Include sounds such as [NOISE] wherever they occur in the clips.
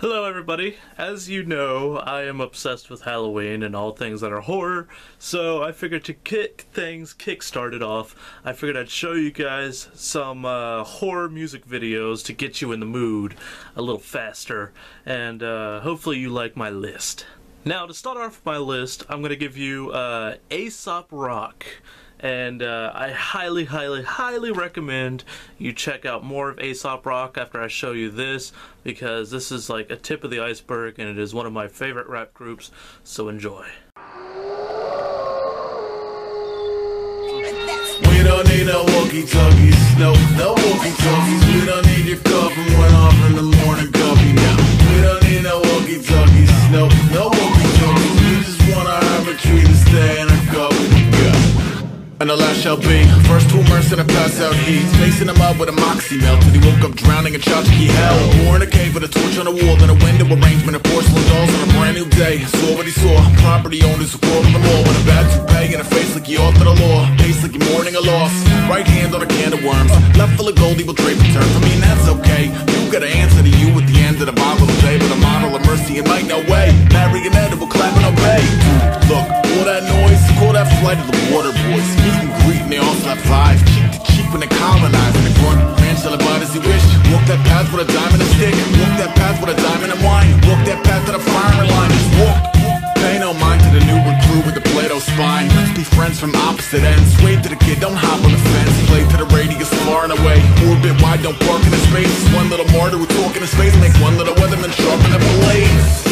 Hello, everybody. As you know, I am obsessed with Halloween and all things that are horror, so I figured to kick things kick-started off, I figured I'd show you guys some uh, horror music videos to get you in the mood a little faster, and uh, hopefully you like my list. Now, to start off my list, I'm going to give you uh, Aesop Rock and uh, I highly, highly, highly recommend you check out more of Aesop Rock after I show you this because this is like a tip of the iceberg and it is one of my favorite rap groups, so enjoy. We don't need no walkie-talkies, no, no walkie-talkies. We don't need your went off in the morning coffee. Now We don't need no walkie-talkies, no, no walkie-talkies. We just want our arbitrary to coffee and the last shall be. First two immerse in a pass out heat Facing him up with a moxie melt. Till he woke up drowning in tchotchke hell. War in a cave with a torch on the wall Then a window arrangement of porcelain dolls on a brand new day. Saw what he saw Property owners who called them all With a bad toupee and a face like he authored a law. Pace like you're mourning a loss. Right hand on a can of worms. Left full of gold he will trade for turf I mean that's okay. You got an answer to you at the end of the Bible today But a model of mercy and might no way. Marionette will clap and obey Look, all that noise Call that flight of the water path with a diamond and stick. Walk that path with a diamond and wine. Walk that path to the firing line. Just walk. Pay no mind to the new recruit with the Play-Doh spine. Let's be friends from opposite ends. Wave to the kid, don't hop on the fence. Play to the radius far and away. Orbit wide, don't park in his space. One little martyr who talk in his face Make one little weatherman sharpen the blades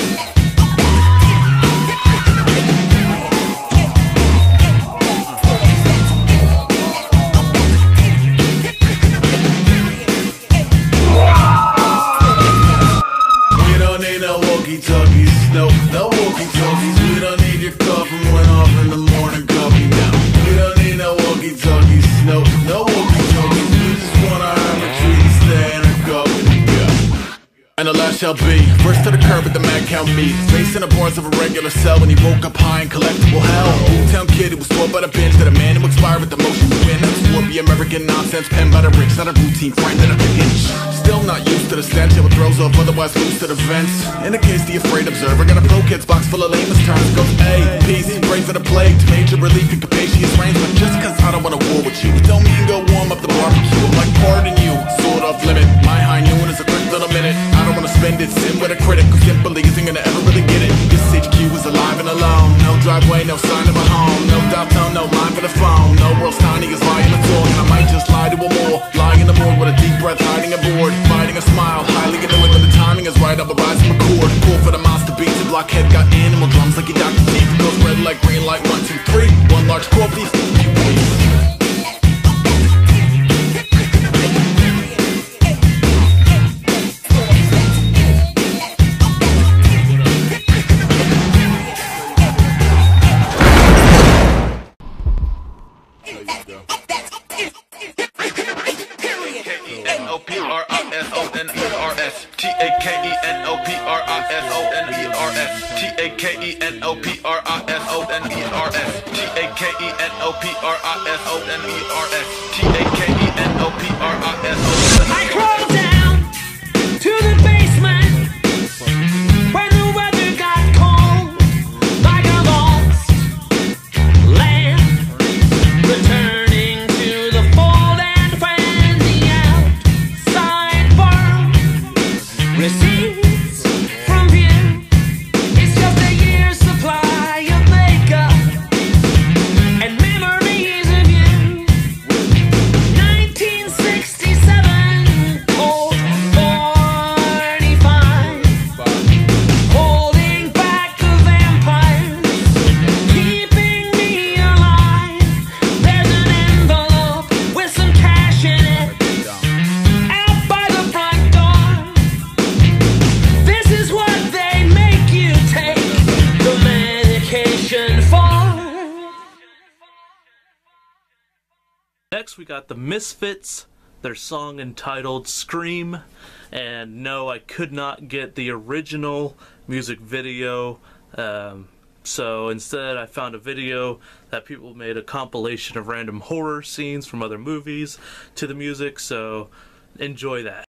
at the mad cow Facing the bars of a regular cell When he woke up high in collectible hell. Town kid who was taught by the bench That a man who expired with the motion to win. That's what the American nonsense Penned by the rich, not a routine friend in a pinch Still not used to the stench It throws off, otherwise loose to the vents. In the case the afraid observer Got a pro kids box full of lamest terms. Goes A, peace, pray for the plague. To major relief and capacious range But just cause I don't wanna war with you Don't mean go warm up the barbecue. I'm like pardon you, sort of limit. My high noon is a little minute. I don't wanna spend it, sin with a critic Who simply isn't gonna ever really get it. This HQ is alive and alone. No driveway, no sign of a home. No dial no line for the phone. No world's tiny is lying the talk And I might just lie to a more Lie in the morgue with a deep breath hiding a board. Fighting a smile, highly annoyed when the timing is right. From a chord. Pull for the monster beats The blockhead got animal drums like your Dr. Teeth Goes red like green light, one, two, three. One large coffee, T-A-K-E-N-O-P-R-I-S-O-N-E-R-S T-A-K-E-N-O-P-R-I-S-O-N-E-R-S T-A-K-E-N-O-P-R-I-S-O-N cresci. Next, we got the Misfits, their song entitled Scream. And no, I could not get the original music video. Um, so instead, I found a video that people made a compilation of random horror scenes from other movies to the music. So enjoy that.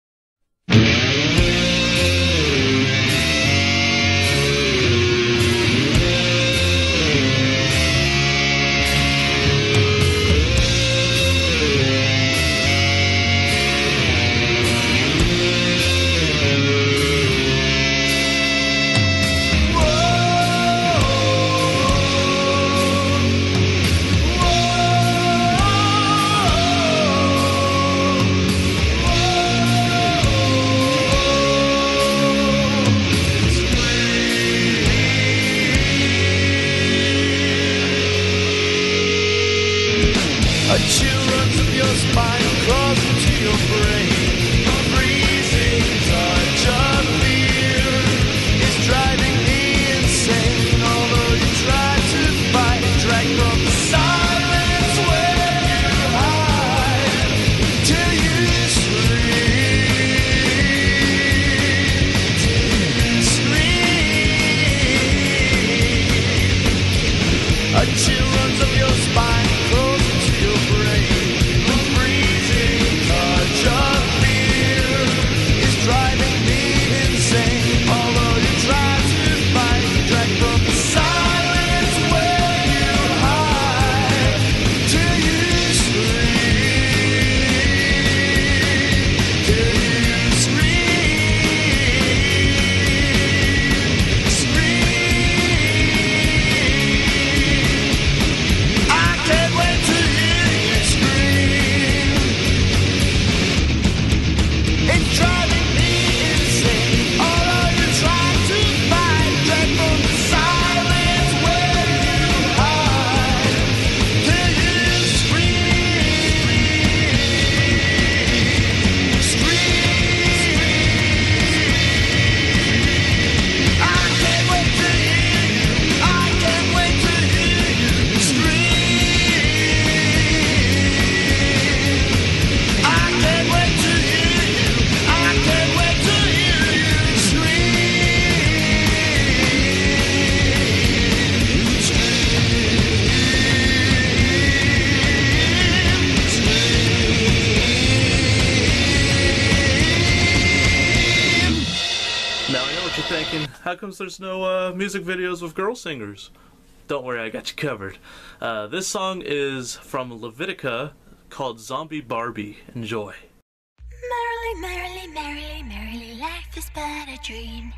thinking, how comes there's no uh, music videos with girl singers? Don't worry, I got you covered. Uh, this song is from Levitika called Zombie Barbie. Enjoy. Merrily, merrily, merrily, merrily, life is but a dream.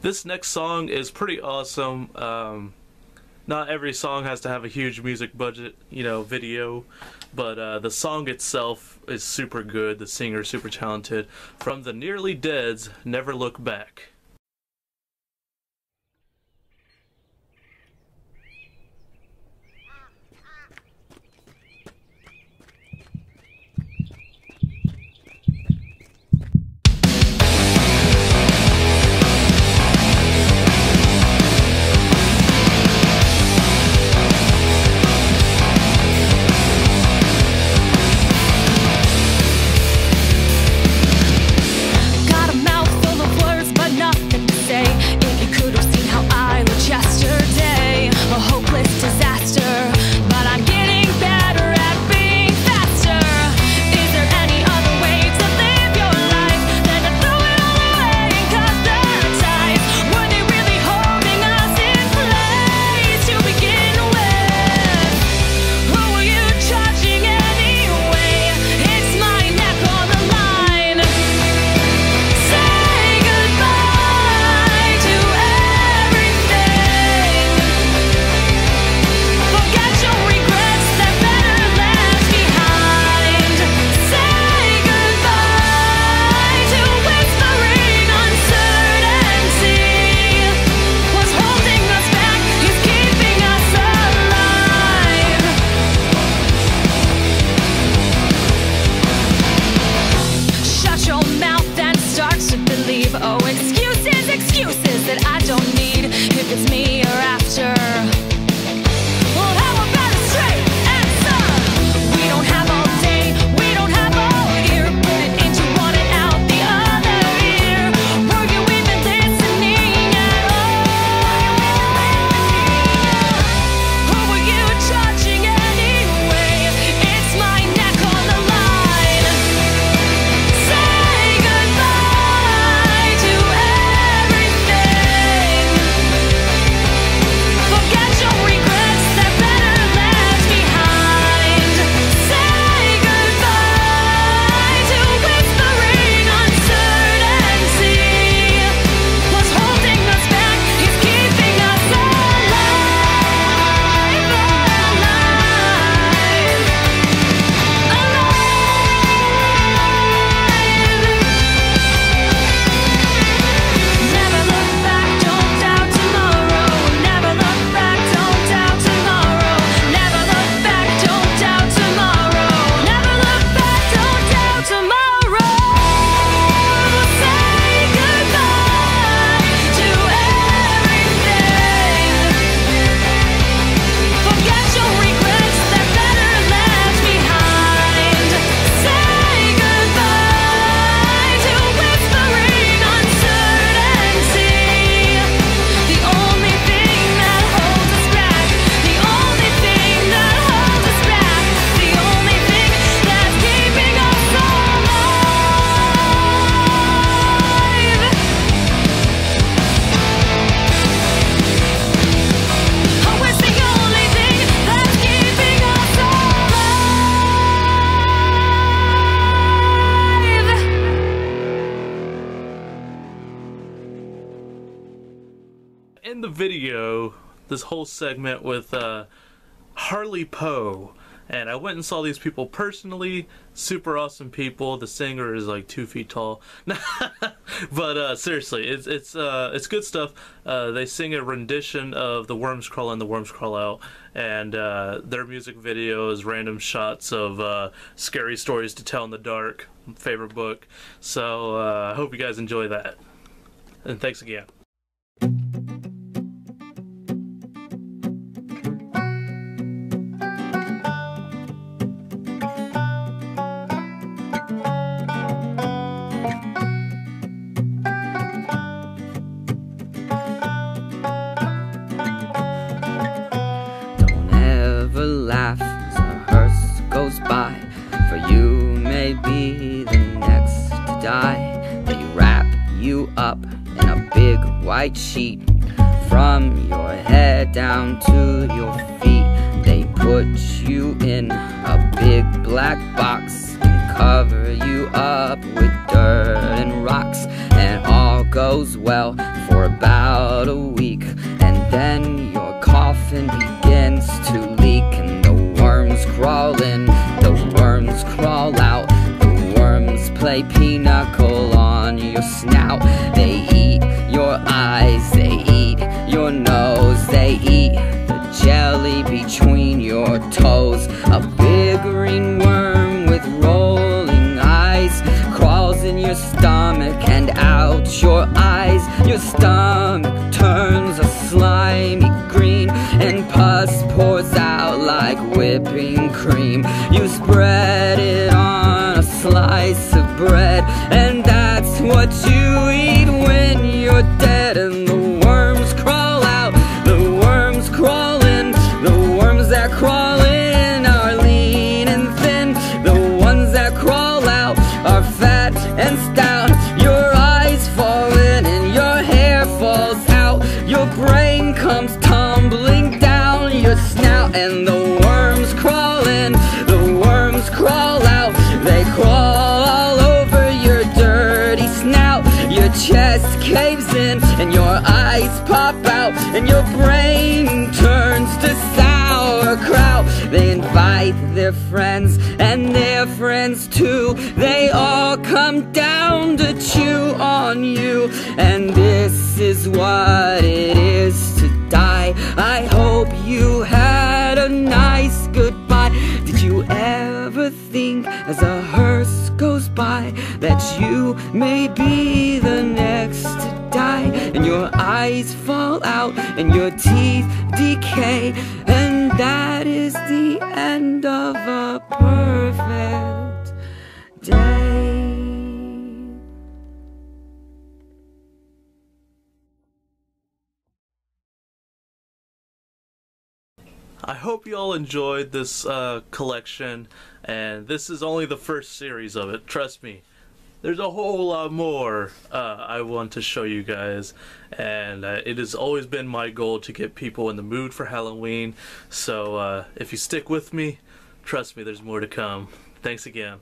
This next song is pretty awesome. Um, not every song has to have a huge music budget, you know, video, but uh, the song itself is super good. The singer super talented. From the Nearly Dead's "Never Look Back." leave. Oh, excuses, excuses that I don't need. This whole segment with uh, Harley Poe, and I went and saw these people personally. Super awesome people. The singer is like two feet tall, [LAUGHS] but uh, seriously, it's it's uh, it's good stuff. Uh, they sing a rendition of "The Worms Crawl In, The Worms Crawl Out," and uh, their music video is random shots of uh, scary stories to tell in the dark. Favorite book. So uh, I hope you guys enjoy that. And thanks again. For you may be the next to die. They wrap you up in a big white sheet from your head down to your feet. They put you in a big black box and cover you up crawl out, the worms play pinochle on your snout. They what you out, and your brain turns to sauerkraut. They invite their friends and their friends too. They all come down to chew on you, and this is what it is to die. I hope you had a nice goodbye. Did you ever think as a hearse goes by that you may be the next to die? and your eyes fall out, and your teeth decay, and that is the end of a perfect I hope you all enjoyed this uh, collection, and this is only the first series of it. Trust me, there's a whole lot more uh, I want to show you guys, and uh, it has always been my goal to get people in the mood for Halloween. So uh, if you stick with me, trust me, there's more to come. Thanks again.